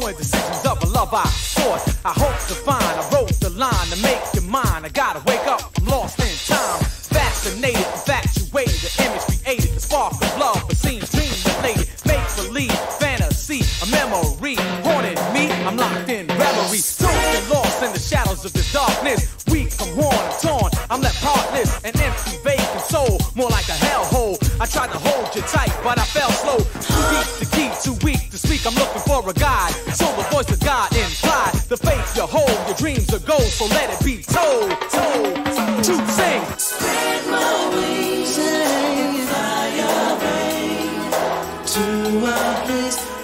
Knowing decisions of a love I force. I hope to find. I wrote the line to make you mine. I gotta wake up. I'm lost in time. Fascinated, infatuated. Image created. The spark of love, but seems dream related. Make believe, fantasy, a memory. Haunted me. I'm locked in reverie. Soaked lost in the shadows of this darkness. Weak, I'm worn, I'm torn. I'm left heartless, an empty, vacant soul. More like a hellhole. I tried to hold dreams are gold, so let it be told. Told, told. to sing. Spread my wings and fly away to a place.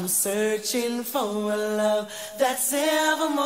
I'm searching for a love that's evermore.